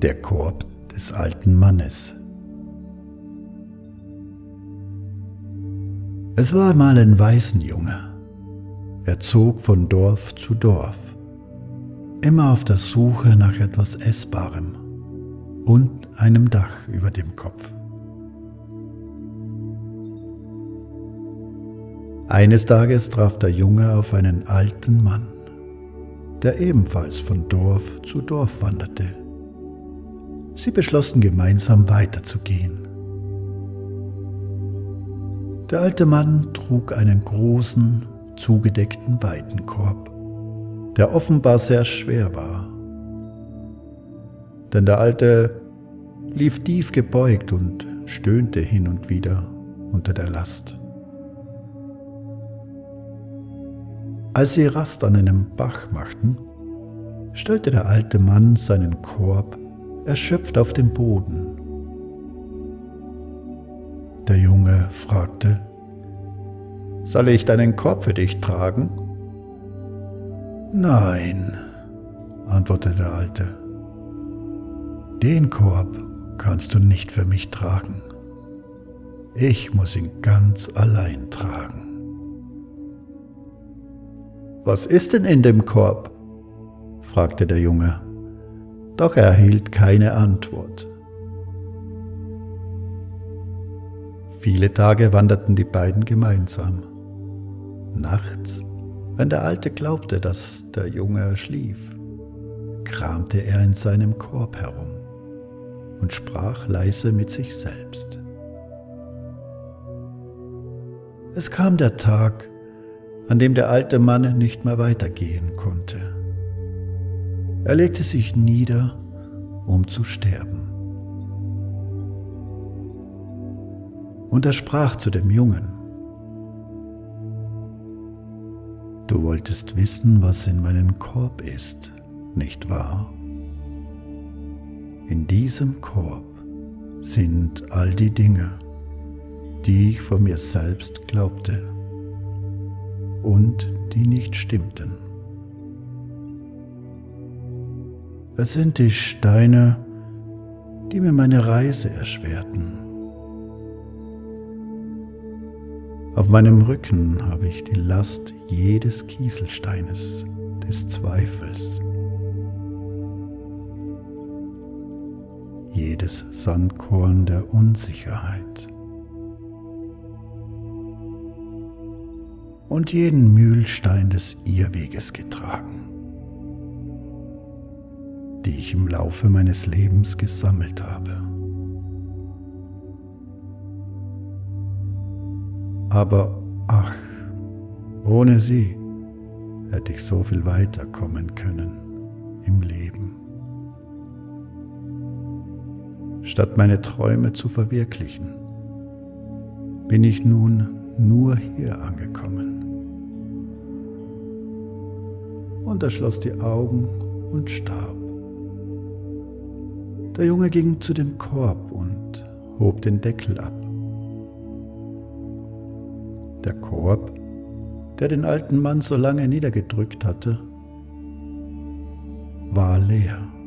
Der Korb des alten Mannes. Es war einmal ein Waisenjunge. Er zog von Dorf zu Dorf, immer auf der Suche nach etwas Essbarem und einem Dach über dem Kopf. Eines Tages traf der Junge auf einen alten Mann, der ebenfalls von Dorf zu Dorf wanderte. Sie beschlossen gemeinsam weiterzugehen. Der alte Mann trug einen großen, zugedeckten Weitenkorb, der offenbar sehr schwer war. Denn der Alte lief tief gebeugt und stöhnte hin und wieder unter der Last. Als sie Rast an einem Bach machten, stellte der alte Mann seinen Korb erschöpft auf den Boden. Der Junge fragte, Soll ich deinen Korb für dich tragen? Nein, antwortete der Alte. Den Korb kannst du nicht für mich tragen. Ich muss ihn ganz allein tragen. Was ist denn in dem Korb? fragte der Junge, doch er erhielt keine Antwort. Viele Tage wanderten die beiden gemeinsam. Nachts, wenn der Alte glaubte, dass der Junge schlief, kramte er in seinem Korb herum und sprach leise mit sich selbst. Es kam der Tag, an dem der alte Mann nicht mehr weitergehen konnte. Er legte sich nieder, um zu sterben. Und er sprach zu dem Jungen, Du wolltest wissen, was in meinem Korb ist, nicht wahr? In diesem Korb sind all die Dinge, die ich von mir selbst glaubte und die nicht stimmten. Es sind die Steine, die mir meine Reise erschwerten. Auf meinem Rücken habe ich die Last jedes Kieselsteines, des Zweifels, jedes Sandkorn der Unsicherheit. und jeden Mühlstein des Irrweges getragen, die ich im Laufe meines Lebens gesammelt habe. Aber ach, ohne sie hätte ich so viel weiterkommen können im Leben. Statt meine Träume zu verwirklichen, bin ich nun nur hier angekommen. und er schloss die Augen und starb. Der Junge ging zu dem Korb und hob den Deckel ab. Der Korb, der den alten Mann so lange niedergedrückt hatte, war leer.